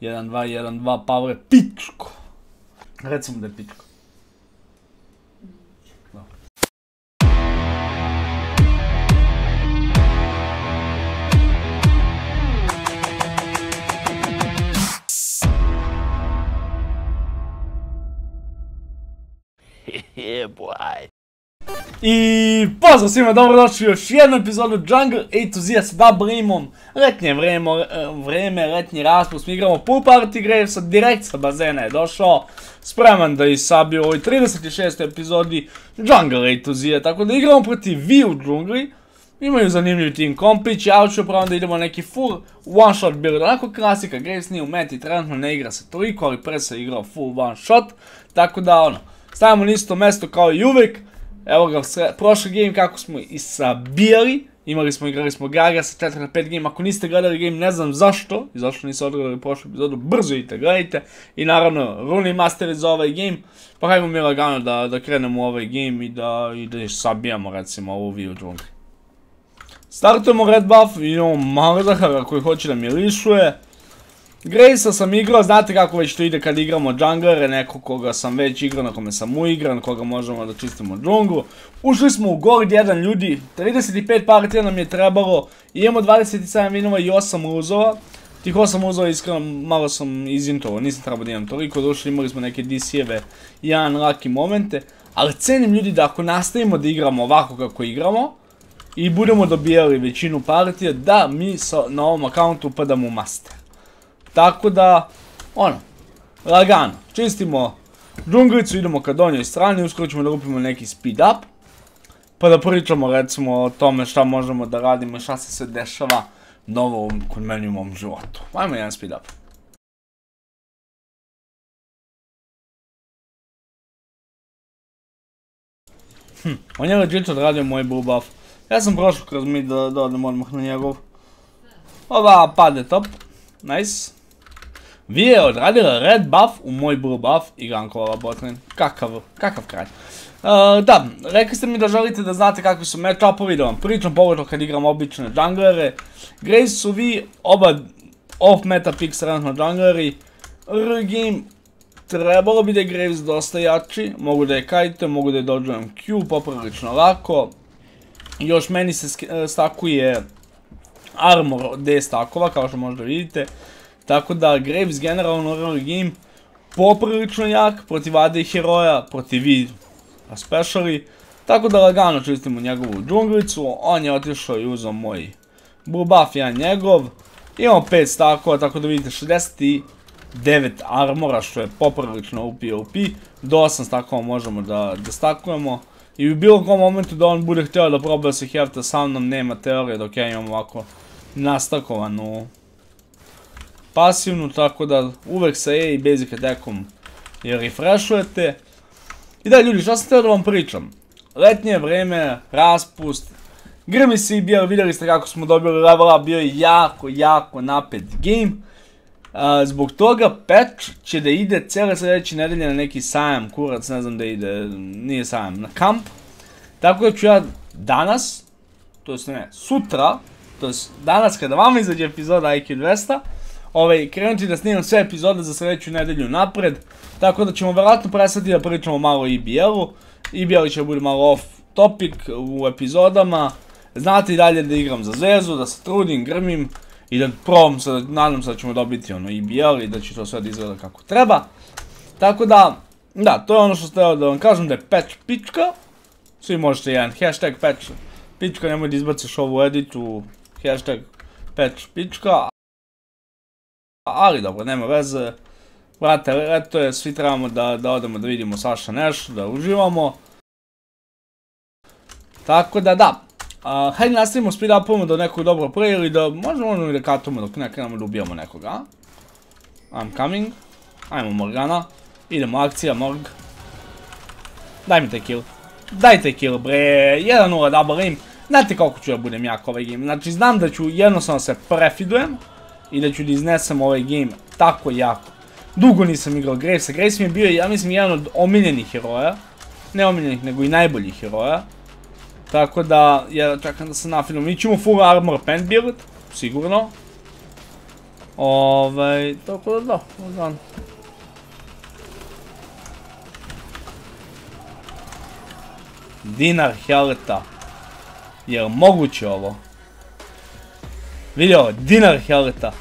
1, 2, 1, 2, Pavle, pičko. Recimo da je pičko. I pozdrav svima, dobrodošli u još jednu epizodu Jungle A to Z sa Dubrimom. Letnje vreme, vreme, letnji raspust, mi igramo pool party Gravesa, direkt sa bazena je došao. Spreman da isabi u ovoj 36. epizodi Jungle A to Z, tako da igramo protiv Vi u džungli. Imaju zanimljiv team kompić, ja ću pravo da idemo neki full one shot build, onako klasika, Graves nije u meti, trenutno ne igra se toliko, ali pre se igrao full one shot. Tako da ono, stavimo na isto mesto kao i uvijek. Evo ga, prošli game kako smo i sabijali, imali smo, igrali smo Gaga sa 4 na 5 game, ako niste gledali game ne znam zašto, i zašto niste odgledali prošlu epizodu, brzo idite, gledajte, i naravno, Runi Master za ovaj game, pa hajmo mi lagano da, da krenemo u ovaj game i da, i da sabijamo recimo ovu view džungli. Startujemo red buff, imamo Marzahara koji hoće da milišuje, Gracea sam igrao, znate kako već to ide kad igramo junglere, neko koga sam već igrao, na kome sam uigran, koga možemo da čistimo džunglu. Ušli smo u Gold 1 ljudi, 35 partija nam je trebalo, imamo 27 vinova i 8 luzova. Tih 8 luzova iskreno malo sam izintovao, nisam trebao da imam toliko, došli imali smo neke DC-eve i jedan lucky momente. Ali cenim ljudi da ako nastavimo da igramo ovako kako igramo, i budemo dobijali većinu partija, da mi na ovom akauntu upadamo u master. Tako da, ono, lagano, čistimo džunglicu, idemo ka donjoj strani, uskoro ćemo da upimo neki speed up. Pa da pričamo recimo o tome šta možemo da radimo i šta se sve dešava novo kod meni u mom životu. Ajmo jedan speed up. Hm, on je legit odradio moj blue buff. Ja sam prošao kroz mid da odem odmah na njegov. Ova pade top. Nice. Vi je odradila red buff u moj blue buff i gankova botlane. Kakav, kakav kraj. Uh, da, rekli ste mi da želite da znate kakvi su matchupovi, da vam pričam pogotovo kad igram obične junglere. Grace su vi oba off meta picks trenutno jungleri. R-game trebalo bi da je Graves dosta jači, mogu da je kajte, mogu da je dodžujem Q poprilično lako. Još meni se stakuje armor od 10 stakova kao što možda vidite. Tako da Graves generalno early game poprilično jak protiv AD heroja, protiv V especially. Tako da lagano čistimo njegovu džunglicu, on je otišao i uzao moj blue buff, jedan njegov. Imamo 5 stakova, tako da vidite 69 armora što je poprilično OP OP. Do 8 stakova možemo da, da stakujemo. I u bilo kom momentu da on bude htio da proba se hefta sa mnom, nema teorije dok ja imam ovako nastakovanu pasivnu, tako da uvek sa E i basic attackom je refreshujete. I da ljudi, šta sam htio da vam pričam? Letnje vreme, raspust, grmi se i bio, vidjeli ste kako smo dobili level up, bio je jako, jako napet game. zbog toga patch će da ide cijele sljedeće nedelje na neki sajam, kurac, ne znam da ide, nije sajam, na kamp. Tako da ću ja danas, to ne, sutra, to danas kada vam izađe epizoda IQ 200, ovaj, krenuti da snimam sve epizode za sljedeću nedelju napred. Tako da ćemo vjerojatno prestati da pričamo malo o EBL-u. EBL će bude malo off topic u epizodama. Znate i dalje da igram za zvezu, da se trudim, grmim. I da probam se, nadam se da ćemo dobiti ono EBL i da će to sve da izgleda kako treba. Tako da, da, to je ono što ste da vam kažem da je patch pička. Svi možete jedan hashtag patch pička, nemoj da izbaciš ovu editu, hashtag patch pička. Ali dobro, nema veze. Brate, eto je, svi trebamo da, da odemo da vidimo Saša Neš, da uživamo. Tako da da. Uh, hajde nastavimo speed upamo do nekog dobro pre ili da možemo ono da katujemo dok ne krenemo da ubijamo nekoga. I'm coming. Ajmo Morgana. Idemo akcija Morg. Daj mi taj kill. Daj taj kill bre. 1-0 double aim. Znate koliko ću budem jak ovaj game. Znači znam da ću jednostavno se prefidujem i da ću da iznesem ovaj game tako jako. Dugo nisam igrao Gravesa. Graves mi je bio, ja mislim, jedan od omiljenih heroja. Ne omiljenih, nego i najboljih heroja. Tako da, ja čekam da se nafilom. Mi ćemo full armor pen build, sigurno. Ovaj, tako da da, Dinar heleta. Je moguće ovo? Vidio, dinar heleta.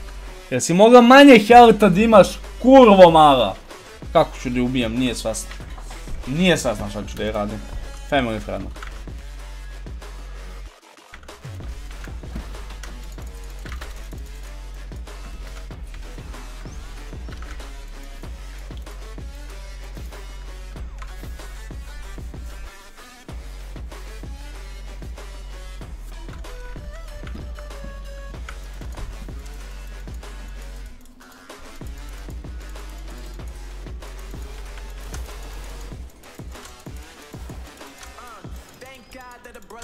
Jer si mogla manje heleta da imaš kurvo mala. Kako ću da je ubijem, nije svesno. Nije svesno što ću da je radim. Family friendly.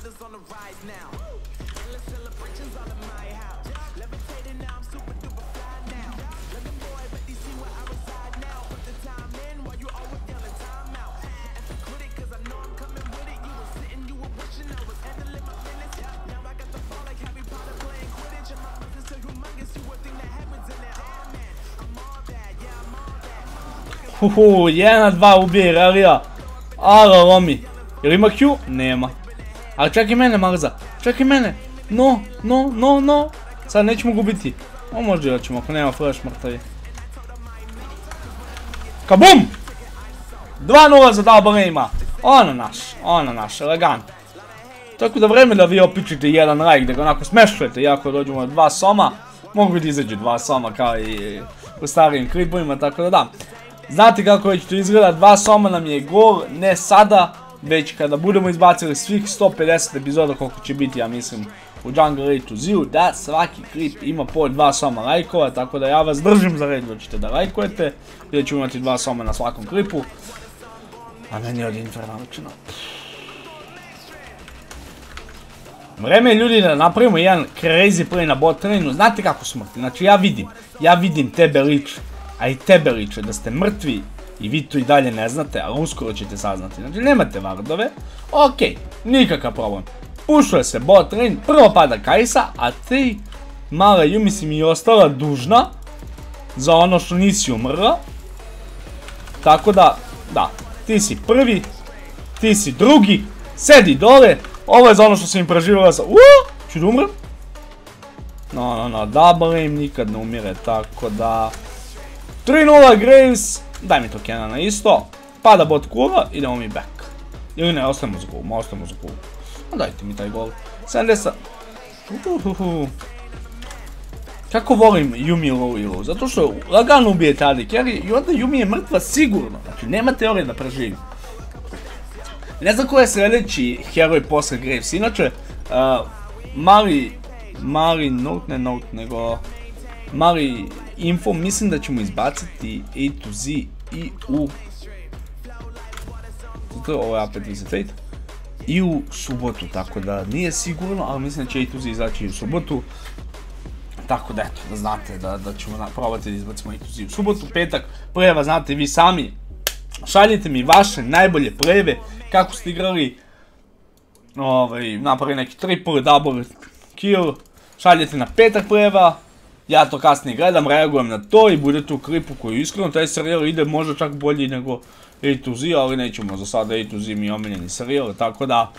Brothers on the rise now. Endless celebrations all in my house. Levitating now, I'm super duper fly now. Let them boy, let these see where I reside now. Put the time in while you always yelling time out. And for quit it, cause I know I'm coming with it. You were sitting, you were wishing I was handling my business. Now I got the ball like Harry Potter playing Quidditch. And my presence so humongous, you would think that happens in there. Oh man, I'm all that, yeah, I'm all that. Huhu, jedna, dva ubije Rarija. Alo, Romi. Jel ima Q? Nema. Ali čak i mene Marza. Čak i mene. No, no, no, no. Sad nećemo gubiti. O možda ćemo ako nema flash mrtavi. Kabum! 2-0 za double ima. Ono naš, ono naš, elegant. Tako da vreme da vi opičite jedan like, da ga onako smešujete, iako dođemo dva soma. Mogu bi da izađu dva soma kao i u starijim klipovima, tako da da. Znate kako već to izgleda, dva soma nam je gol, ne sada, već kada budemo izbacili svih 150 epizoda koliko će biti ja mislim u Jungle A to Z, da svaki klip ima po dva soma lajkova, tako da ja vas držim za red da lajkujete, jer ću imati dva soma na svakom klipu. A meni je od Infernaličina. Vreme je ljudi da napravimo jedan crazy play na bot trainu, znate kako smrti, znači ja vidim, ja vidim tebe liče, a i tebe liče da ste mrtvi i vi to i dalje ne znate, ali uskoro ćete saznati. Znači nemate vardove, ok, nikakav problem. Pušuje se bot lane, prvo pada Kajsa, a ti mala Yumi si mi ostala dužna za ono što nisi umrla. Tako da, da, ti si prvi, ti si drugi, sedi dole, ovo je za ono što sam im preživjela sa, uuuu, ću da umrem? No, no, no, double aim nikad ne umire, tako da... 3-0 Graves, Daj mi to Kenana isto. Pada bot kula, idemo mi back. Ili ne, ostajemo za kulu, ostajemo za kulu. dajte mi taj gol. 70... Kako volim Yumi low elo? Zato što lagano ubije tada carry i onda Yumi je mrtva sigurno. Znači, nema teorije da preživi. Ne znam ko je sljedeći heroj posle Graves. Inače, mali, mali note, ne note, nego mali info, mislim da ćemo izbaciti A to Z i u. Ovo je opet i u subotu, tako da nije sigurno, ali mislim da će to Z izaći u subotu. Tako da eto, da znate da, da ćemo probati da izbacimo A to Z u subotu, petak, pleva znate vi sami. Šaljite mi vaše najbolje pleve, kako ste igrali, ovaj, napravi neki triple, double kill, šaljite na petak pleva, ja to kasnije gledam, reagujem na to i bude tu klipu koji iskreno taj serijal ide možda čak bolji nego A to Z, ali nećemo za sada A to Z mi omiljeni serijal, tako da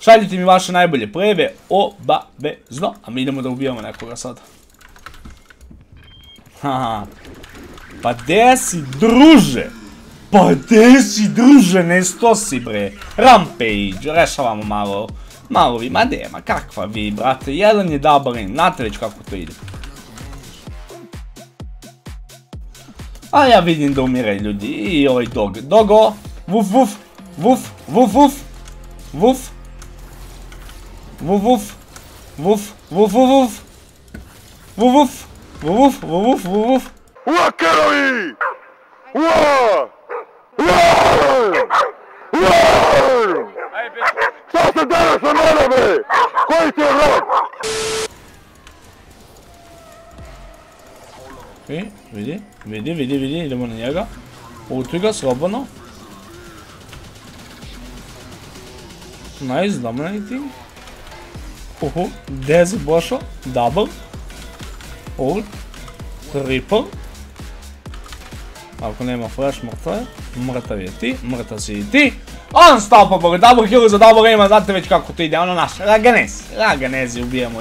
šaljite mi vaše najbolje pleve, obavezno, a mi idemo da ubijamo nekoga sada. Haha, pa gdje si druže? Pa gdje si druže, ne si bre. Rampage, rešavamo malo, malo vi, ma nema, kakva vi brate, jedan je double in, znate već kako to ide. A ja vidim da umire ljudi i ovaj dog. Dogo! Vuf vuf! Vuf! Vuf vuf! Vuf! Vuf vuf! Vuf! Vuf vuf vuf! Vuf vuf! Vuf vuf! Vuf vuf! Ua kerovi! Ua! Ua! Ua! Šta se dele sa mene bre? Koji ti je vidi, vidi, vidi, idemo na njega. Utuj ga, slobodno. Nice, dominating. Uhu, Dez Bošo, double. Ult. Triple. Ako nema flash, mrtav je. Mrtav je ti, mrtav si. Unstoppable, double kill za double aima, znate već kako to ide, ono naš, Raganez, Raganezi ubijamo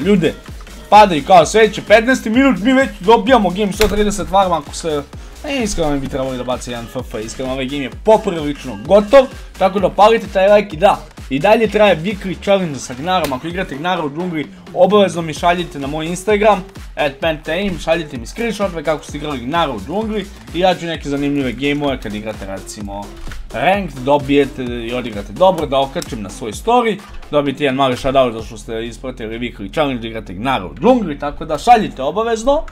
ljude. Padaju kao sveće, 15. minut mi već dobijamo game 130 farma ako se... E, iskreno mi bi trebali da baci jedan FF, iskreno ovaj game je poprilično gotov, tako da palite taj like i da, i dalje traje weekly challenge sa Gnarom, ako igrate Gnara u džungli, obavezno mi šaljite na moj Instagram, at pentaim, šaljite mi screenshotve kako ste igrali Gnara u džungli i ja ću neke zanimljive gameove kad igrate recimo ranked, dobijete i odigrate dobro, da okačem na svoj story, dobijete jedan mali shoutout zato što ste ispratili weekly challenge, igrate Gnara u džungli, tako da šaljite obavezno.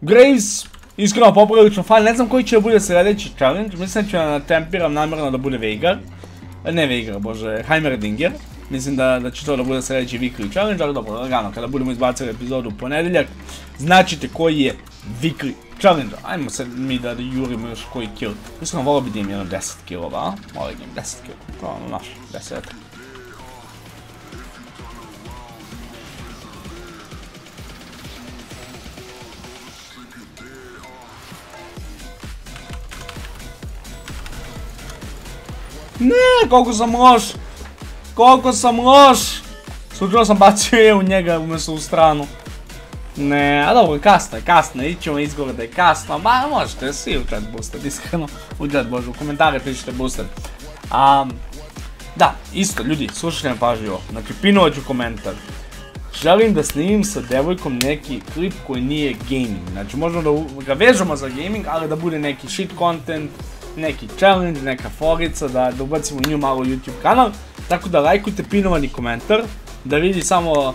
Graves, iskreno poprilično fan, ne znam koji će bude sljedeći challenge, mislim da ću na tempiram namjerno da bude Veigar. Ne Veigar, bože, Heimerdinger. Mislim da, da će to da bude sljedeći weekly challenge, ali dobro, lagano, kada budemo izbacili epizodu u ponedjeljak, značite koji je weekly challenge. Ajmo sad mi da jurimo još koji kill. Mislim, volio bi da imam jedno 10 killova, a? Da imam 10 killova, to ono naš, 10. Ne, koliko sam loš. Koliko sam loš. Slučajno sam bacio je u njega umjesto u stranu. Ne, a dobro, kasno je, kasno je, ićemo izgovor da je kasno, ma možete svi u chat boostat, iskreno, u chat bože, u komentare pišite boostat. da, isto, ljudi, slušajte me pažljivo, znači pinovat ću komentar. Želim da snimim sa devojkom neki klip koji nije gaming, znači možemo da ga vežemo za gaming, ali da bude neki shit content, neki challenge, neka forica, da, da ubacimo nju malo YouTube kanal. Tako da lajkujte pinovani komentar, da vidi samo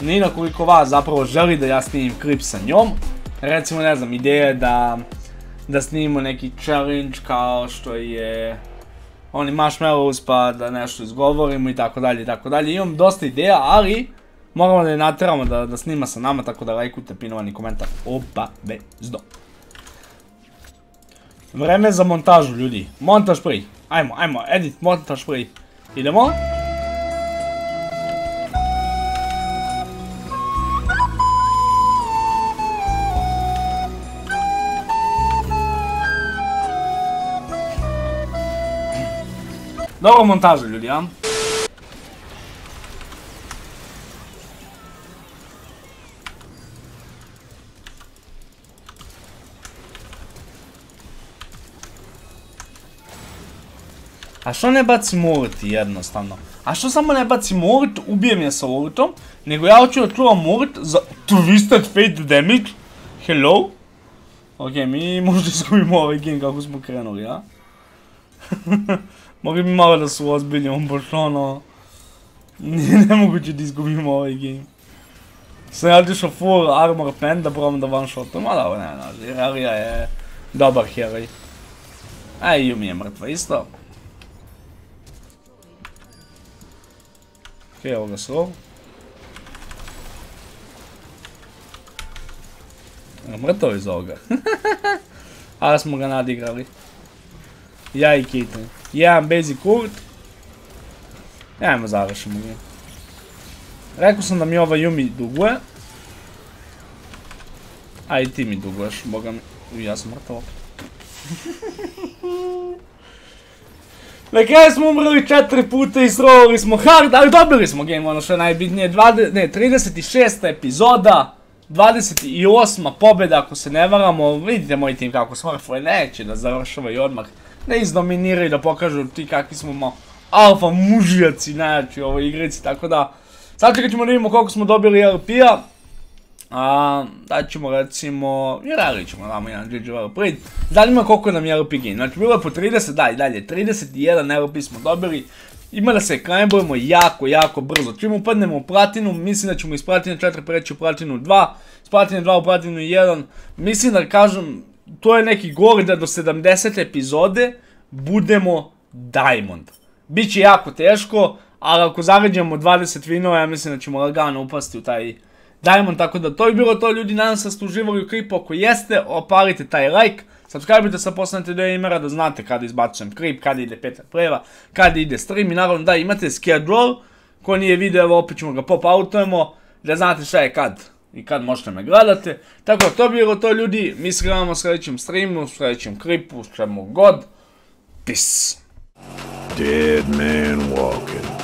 Nina koliko vas zapravo želi da ja snimim klip sa njom. Recimo, ne znam, ideja je da, da snimimo neki challenge kao što je oni marshmallows pa da nešto izgovorimo i tako dalje i tako dalje. Imam dosta ideja, ali moramo da je nateramo da, da snima sa nama, tako da lajkujte pinovani komentar obavezno. Vreme za montažu, ljudi. Montaž prvi. Ajmo, ajmo, edit, montaž prvi. Idemo. Много монтажа, Люлиан. А що не баци морити едноставно? А що само не баци морит, убиjem je sa oritom, nego ja hoću da čuvam morit za Twisted Fate Damage. Hello? Okej, okay, mi možda izgubimo ovaj game kako smo krenuli, a? Mogli bi malo da su ozbiljimo, baš ono... Nije nemoguće da izgubimo ovaj game. Sam ja otišao full armor pen da probam da one shotom, ali ovo ne, ne, Irelia je dobar heroj. A i Yumi je mrtva isto. evo ga slov. Mrtav iz ovoga. Ali smo ga nadigrali. Ja i Kitten. Jedan basic ult. Ajmo završimo ga. Rekao sam da mi ova Yumi duguje. A i ti mi duguješ, boga mi. Ja sam mrtav. Na kraju smo umrli četiri puta i srovali smo hard, ali dobili smo game, ono što je najbitnije. ne, 36. epizoda, 28. pobjeda ako se ne varamo. Vidite moj tim kako smrfuje, neće da završava odmah. Ne izdominiraju da pokažu ti kakvi smo alfa mužijaci najjači u ovoj igrici, tako da... Sad ćemo da vidimo koliko smo dobili LP-a. A, da ćemo recimo, i radit ćemo damo jedan GG plate. Zanima koliko nam je LP gain, znači bilo je po 30, da i dalje, 31 LP smo dobili. Ima da se klembujemo jako, jako brzo. Čim upadnemo u platinu, mislim da ćemo iz platine 4 preći u platinu 2, iz platine 2 u platinu 1. Mislim da kažem, to je neki gol da do 70 epizode budemo Diamond. Biće jako teško, ali ako zarađemo 20 vinova, ja mislim da ćemo lagano upasti u taj Diamond, tako da to je bilo to ljudi, nadam se da ste uživali u klipu, ako jeste, opalite taj like, subscribe sa postanete do imera da znate kada izbacujem klip, kada ide peta preva, kada ide stream i naravno da imate schedule, ko nije video, evo opet ćemo ga pop outujemo, da znate šta je kad. I kad možete me gledati. Tako to bilo to ljudi, mi se gledamo u sljedećem streamu, u sljedećem klipu, čemu god. Peace. Dead man walking.